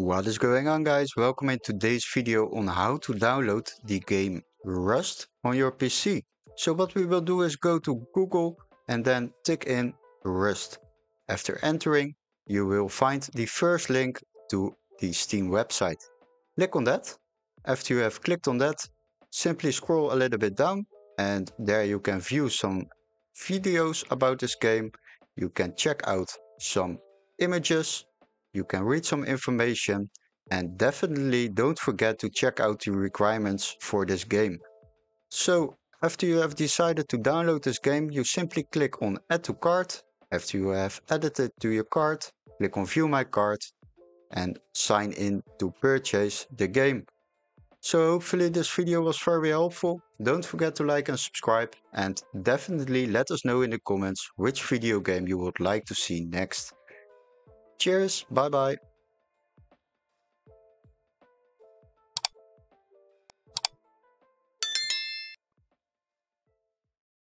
What is going on guys? Welcome in today's video on how to download the game Rust on your PC. So what we will do is go to Google and then tick in Rust. After entering, you will find the first link to the Steam website. Click on that. After you have clicked on that, simply scroll a little bit down and there you can view some videos about this game. You can check out some images you can read some information and definitely don't forget to check out the requirements for this game. So after you have decided to download this game, you simply click on add to cart. After you have added it to your cart, click on view my cart and sign in to purchase the game. So hopefully this video was very helpful. Don't forget to like and subscribe and definitely let us know in the comments which video game you would like to see next. Cheers, bye bye.